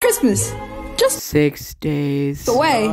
Christmas just Six days. away.